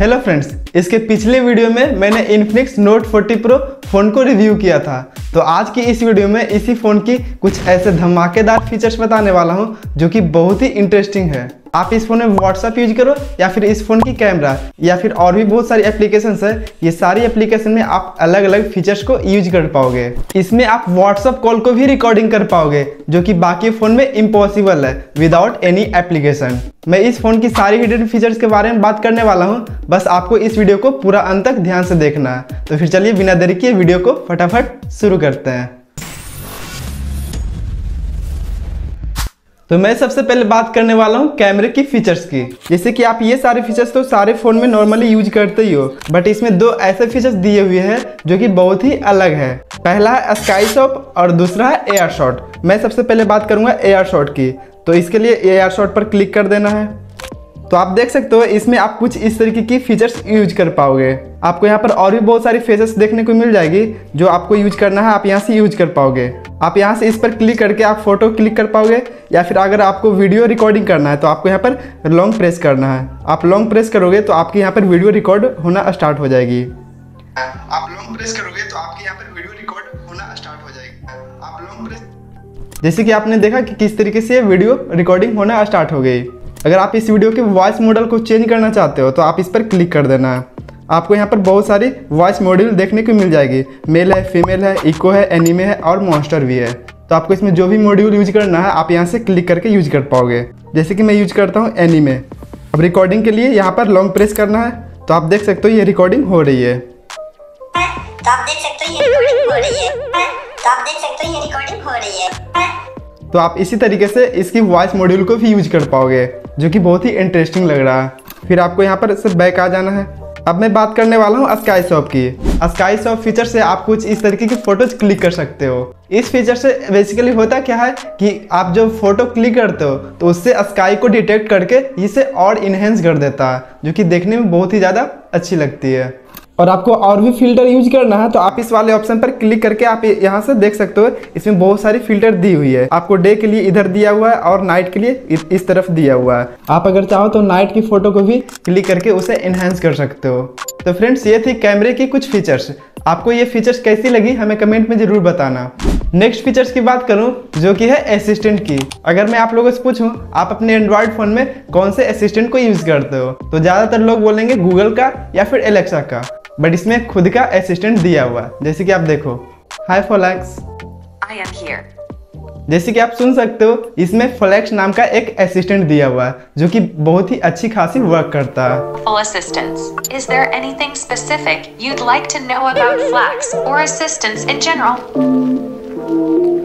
Hello friends इसके पिछले video में मैंने इन्फिनिक्स नोट 40 प्रो फ़ोन को रिव्यू किया था। तो आज की इस वीडियो में इसी फ़ोन की कुछ ऐसे धमाकेदार फीचर्स बताने वाला हूँ, जो कि बहुत ही इंटरेस्टिंग है। आप इस फ़ोन में व्हाट्सअप यूज़ करो या फिर इस फ़ोन की कैमरा या फिर और भी बहुत सारी एप्लीकेशन है, ये सारी एप्लीकेशन में आप अलग अलग फीचर्स को यूज़ कर पाओगे। इसमें आप व्हाट्सअप कॉल को भी रिकॉर्डिंग कर पाओगे, जो कि बाकी फ़ोन में इम्पॉसिबल है विदाउट एनी एप्लीकेशन मैं इस फ़ोन की सारी हिडन फीचर्स के बारे में बात करने वाला हूँ, बस आपको इस वीडियो को पूरा अंत तक ध्यान से देखना है। तो फिर चलिए बिना देरी किए वीडियो को फटाफट शुरू करते हैं। तो मैं सबसे पहले बात करने वाला हूँ कैमरे की फीचर्स की। जैसे कि आप ये सारे फीचर्स तो सारे फ़ोन में नॉर्मली यूज़ करते ही हो बट इसमें दो ऐसे फीचर्स दिए हुए हैं जो कि बहुत ही अलग है। पहला है स्काई शॉप और दूसरा है एयर शॉट मैं सबसे पहले बात करूँगा एयर शॉट की। तो इसके लिए एयर शॉट पर क्लिक कर देना है। तो आप देख सकते हो, इसमें आप कुछ इस तरीके की फीचर्स यूज़ कर पाओगे। आपको यहाँ पर और भी बहुत सारी फीचर्स देखने को मिल जाएगी, जो आपको यूज़ करना है, आप यहाँ से यूज़ कर पाओगे। आप यहाँ से इस पर क्लिक करके आप फ़ोटो क्लिक कर पाओगे या फिर अगर आपको वीडियो रिकॉर्डिंग करना है तो आपको यहाँ पर लॉन्ग प्रेस करना है। आप लॉन्ग प्रेस करोगे तो आपके यहाँ पर वीडियो रिकॉर्ड होना स्टार्ट हो जाएगी। आप लॉन्ग प्रेस करोगे तो आपके यहाँ पर वीडियो रिकॉर्ड होना स्टार्ट हो जाएगी। आप लॉन्ग प्रेस जैसे कि आपने देखा कि किस तरीके से वीडियो रिकॉर्डिंग होना स्टार्ट हो गई। अगर आप इस वीडियो के वॉइस मॉडल को चेंज करना चाहते हो तो आप इस पर क्लिक कर देना। है आपको यहाँ पर बहुत सारी वॉइस मॉड्यूल देखने को मिल जाएगी। मेल है फीमेल है इको है एनिमे है और मॉन्स्टर भी है। तो आपको इसमें जो भी मॉड्यूल यूज़ करना है आप यहाँ से क्लिक करके यूज़ कर पाओगे। जैसे कि मैं यूज़ करता हूँ एनिमे अब रिकॉर्डिंग के लिए यहाँ पर लॉन्ग प्रेस करना है। तो आप देख सकते हो ये रिकॉर्डिंग हो रही है। तो आप देख सकते हो ये रिकॉर्डिंग हो रही है। तो आप देख सकते हो ये रिकॉर्डिंग हो रही है। तो आप इसी तरीके से इसकी वॉइस मॉड्यूल को भी यूज़ कर पाओगे जो कि बहुत ही इंटरेस्टिंग लग रहा है। फिर आपको यहाँ पर सिर्फ़ बैक आ जाना है। अब मैं बात करने वाला हूँ स्काई शॉप की। स्काई शॉप फीचर से आप कुछ इस तरीके की फ़ोटोज़ क्लिक कर सकते हो। इस फीचर से बेसिकली होता क्या है कि आप जो फ़ोटो क्लिक करते हो तो उससे स्काई को डिटेक्ट करके इसे और इन्हेंस कर देता है, जो कि देखने में बहुत ही ज़्यादा अच्छी लगती है। और आपको और भी फ़िल्टर यूज़ करना है तो आप इस वाले ऑप्शन पर क्लिक करके आप यहाँ से देख सकते हो, इसमें बहुत सारी फ़िल्टर दी हुई है। आपको डे के लिए इधर दिया हुआ है और नाइट के लिए इस तरफ़ दिया हुआ है। आप अगर चाहो तो नाइट की फ़ोटो को भी क्लिक करके उसे इन्हेंस कर सकते हो। तो फ्रेंड्स ये थी कैमरे की कुछ फीचर्स आपको ये फीचर्स कैसी लगी, हमें कमेंट में ज़रूर बताना। नेक्स्ट फीचर्स की बात करूँ, जो कि है असिस्टेंट की। अगर मैं आप लोगों से पूछूँ, आप अपने एंड्रॉयड फ़ोन में कौन से असिस्टेंट को यूज़ करते हो? तो ज़्यादातर लोग बोलेंगे गूगल का या फिर एलेक्सा का। बट इसमें खुद का असिस्टेंट दिया हुआ है। जैसे कि आप देखो। हाई फोलैक्स जैसे कि आप सुन सकते हो इसमें फ्लैक्स नाम का एक असिस्टेंट दिया हुआ है जो कि बहुत ही अच्छी खासी वर्क करता है। All. Is there anything specific you'd like to know about Flax or assistants in general?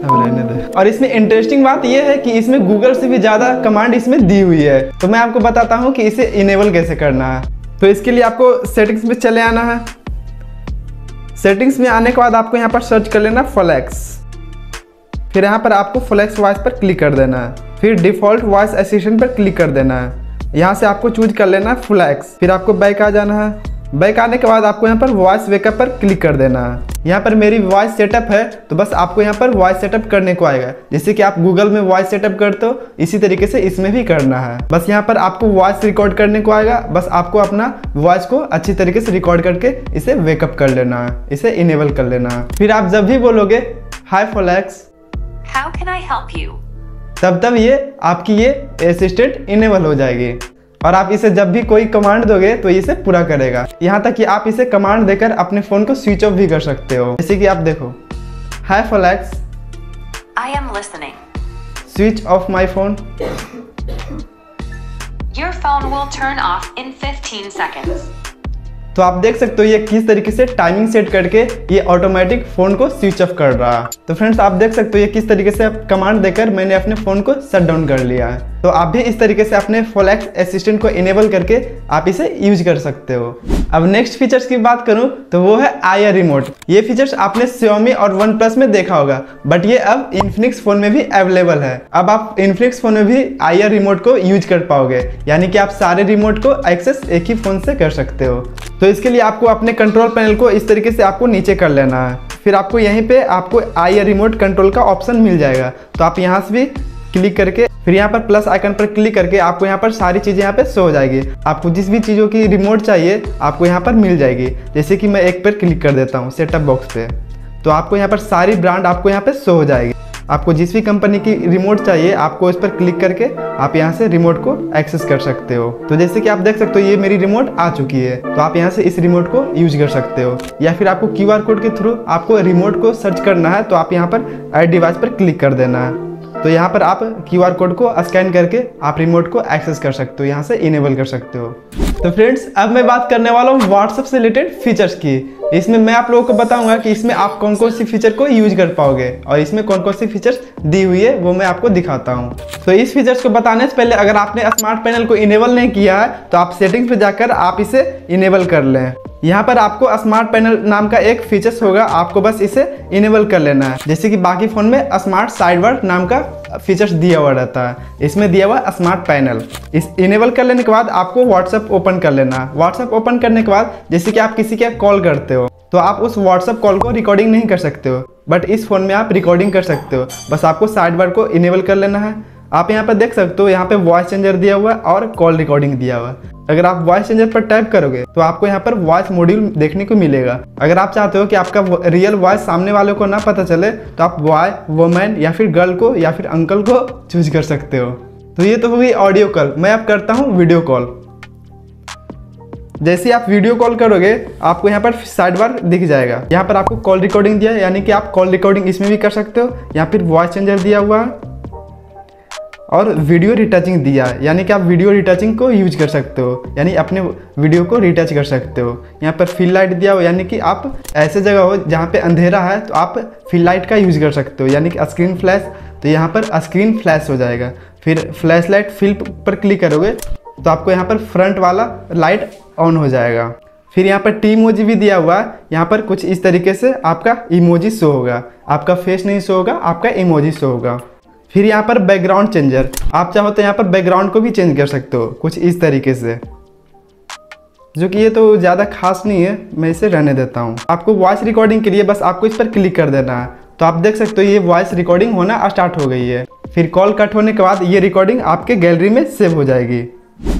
रहने दे। और इसमें इंटरेस्टिंग बात यह है कि इसमें गूगल से भी ज़्यादा कमांड इसमें दी हुई है। तो मैं आपको बताता हूँ कि इसे इनेबल कैसे करना है। तो इसके लिए आपको सेटिंग्स में चले आना है। सेटिंग्स में आने के बाद आपको यहाँ पर सर्च कर लेना फ्लैक्स फिर यहाँ पर आपको फ्लैक्स वॉइस पर क्लिक कर देना है। फिर डिफ़ॉल्ट वॉइस असिस्टेंट पर क्लिक कर देना है। यहाँ से आपको चूज़ कर लेना है फ्लैक्स फिर आपको बैक आ जाना है। बैक आने के बाद आपको यहाँ पर वॉइस वेकअप पर क्लिक कर देना है। यहाँ पर मेरी वॉइस सेटअप है तो बस आपको यहाँ पर वॉइस सेटअप करने को आएगा। जैसे कि आप गूगल में वॉइस सेटअप करते हो इसी तरीके से इसमें भी करना है। बस यहाँ पर आपको वॉइस रिकॉर्ड करने को आएगा। बस आपको अपना वॉइस को अच्छी तरीके से रिकॉर्ड करके इसे वेकअप कर लेना है। इसे इनेबल कर लेना है। फिर आप जब भी बोलोगे hi Folax How can I help you? तब तब ये आपकी ये असिस्टेंट इनेबल हो जाएगी। और आप इसे जब भी कोई कमांड दोगे तो इसे पूरा करेगा। यहाँ तक कि आप इसे कमांड देकर अपने फ़ोन को स्विच ऑफ़ भी कर सकते हो। जैसे कि आप देखो। Hi Folax I am listening. Switch off my phone Your phone will turn off in 15 seconds. तो आप देख सकते हो ये किस तरीके से टाइमिंग सेट करके ये ऑटोमेटिक फ़ोन को स्विच ऑफ़ कर रहा। है तो फ्रेंड्स आप देख सकते हो ये किस तरीके से कमांड देकर मैंने अपने फ़ोन को शट डाउन कर लिया। है तो आप भी इस तरीके से अपने फोलैक्स असिस्टेंट को इनेबल करके आप इसे यूज़ कर सकते हो। अब नेक्स्ट फीचर्स की बात करूँ तो वो है आईआर रिमोट ये फीचर्स आपने Xiaomi और वन प्लस में देखा होगा बट ये अब इन्फिनिक्स फ़ोन में भी अवेलेबल है। अब आप इन्फिनिक्स फ़ोन में भी IR रिमोट को यूज़ कर पाओगे, यानी कि आप सारे रिमोट को एक्सेस एक ही फ़ोन से कर सकते हो। तो इसके लिए आपको अपने कंट्रोल पैनल को इस तरीके से आपको नीचे कर लेना है। फिर आपको यहीं पे आपको IR रिमोट कंट्रोल का ऑप्शन मिल जाएगा। तो आप यहाँ से भी क्लिक करके, फिर यहाँ पर प्लस आइकन पर क्लिक करके आपको यहाँ पर सारी चीज़ें यहाँ पे शो हो जाएगी। आपको जिस भी चीज़ों की रिमोट चाहिए, आपको यहाँ पर मिल जाएगी। जैसे कि मैं एक पर क्लिक कर देता हूँ सेटअप बॉक्स पे। तो आपको यहाँ पर सारी ब्रांड आपको यहाँ पे शो हो जाएगी। आपको जिस भी कंपनी की रिमोट चाहिए, आपको इस पर क्लिक करके आप यहाँ से रिमोट को एक्सेस कर सकते हो। तो जैसे कि आप देख सकते हो, ये मेरी रिमोट आ चुकी है। तो आप यहाँ से इस रिमोट को यूज़ कर सकते हो। या फिर आपको क्यूआर कोड के थ्रू आपको रिमोट को सर्च करना है तो आप यहाँ पर एड डिवाइस पर क्लिक कर देना है। तो यहाँ पर आप क्यूआर कोड को स्कैन करके आप रिमोट को एक्सेस कर सकते हो, यहाँ से इनेबल कर सकते हो। तो फ्रेंड्स अब मैं बात करने वाला हूँ व्हाट्सएप से रिलेटेड फीचर्स की। इसमें मैं आप लोगों को बताऊँगा कि इसमें आप कौन कौन सी फीचर को यूज़ कर पाओगे और इसमें कौन कौन सी फीचर्स दी हुई है, वो मैं आपको दिखाता हूँ। तो इस फीचर्स को बताने से पहले अगर आपने स्मार्ट पैनल को इनेबल नहीं किया है तो आप सेटिंग पे जाकर आप इसे इनेबल कर लें। यहाँ पर आपको स्मार्ट पैनल नाम का एक फीचर्स होगा, आपको बस इसे इनेबल कर लेना है। जैसे कि बाकी फ़ोन में स्मार्ट साइडवर्ड नाम का फीचर्स दिया हुआ रहता है। इसमें दिया हुआ स्मार्ट पैनल इस इनेबल कर लेने के बाद आपको व्हाट्सअप ओपन कर लेना है। व्हाट्सअप ओपन करने के बाद, जैसे कि आप किसी के कॉल करते हो तो आप उस व्हाट्सअप कॉल को रिकॉर्डिंग नहीं कर सकते हो बट इस फ़ोन में आप रिकॉर्डिंग कर सकते हो। बस आपको साइड बार को इनेबल कर लेना है। आप यहाँ पर देख सकते हो, यहाँ पे वॉइस चेंजर दिया हुआ है और कॉल रिकॉर्डिंग दिया हुआ है। अगर आप वॉइस चेंजर पर टाइप करोगे तो आपको यहाँ पर वॉइस मॉड्यूल देखने को मिलेगा। अगर आप चाहते हो कि आपका रियल वॉइस सामने वालों को ना पता चले तो आप बॉय वुमेन या फिर गर्ल को या फिर अंकल को चूज़ कर सकते हो। तो ये तो होगी ऑडियो कॉल मैं अब करता हूँ वीडियो कॉल जैसे आप वीडियो कॉल करोगे, आपको यहाँ पर साइड बार दिख जाएगा। यहाँ पर आपको कॉल रिकॉर्डिंग दिया है यानी कि आप कॉल रिकॉर्डिंग इसमें भी कर सकते हो। यहाँ फिर वॉइस चेंजर दिया हुआ है और वीडियो रिटचिंग दिया, यानी कि आप वीडियो रिटचिंग को यूज़ कर सकते हो, यानी अपने वीडियो को रिटच कर सकते हो। यहाँ पर फिल लाइट दिया हो यानी कि आप ऐसे जगह हो जहाँ पे अंधेरा है तो आप फिल लाइट का यूज़ कर सकते हो, यानी कि स्क्रीन फ्लैश तो यहाँ पर स्क्रीन फ्लैश हो जाएगा। फिर फ्लैश लाइट फिल पर क्लिक करोगे तो आपको यहाँ पर फ्रंट वाला लाइट ऑन हो जाएगा। फिर यहाँ पर टी इमोजी भी दिया हुआ है यहाँ पर कुछ इस तरीके से आपका इमोजी शो होगा। आपका फेस नहीं शो होगा, आपका इमोजी शो होगा। फिर यहाँ पर बैकग्राउंड चेंजर आप चाहो तो यहाँ पर बैकग्राउंड को भी चेंज कर सकते हो, कुछ इस तरीके से। जो कि ये तो ज़्यादा खास नहीं है, मैं इसे रहने देता हूँ। आपको वॉइस रिकॉर्डिंग के लिए बस आपको इस पर क्लिक कर देना है। तो आप देख सकते हो ये वॉइस रिकॉर्डिंग होना स्टार्ट हो गई है। फिर कॉल कट होने के बाद ये रिकॉर्डिंग आपके गैलरी में सेव हो जाएगी।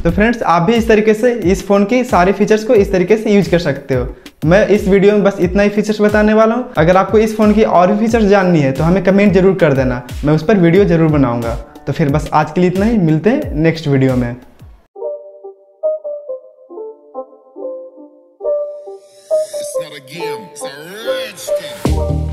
तो फ्रेंड्स आप भी इस तरीके से इस फ़ोन की सारे फीचर्स को इस तरीके से यूज़ कर सकते हो। मैं इस वीडियो में बस इतना ही फीचर्स बताने वाला हूँ। अगर आपको इस फ़ोन की और भी फीचर्स जाननी है तो हमें कमेंट ज़रूर कर देना। मैं उस पर वीडियो ज़रूर बनाऊँगा। तो फिर बस आज के लिए इतना ही। मिलते हैं नेक्स्ट वीडियो में। It's not a game, it's a rich.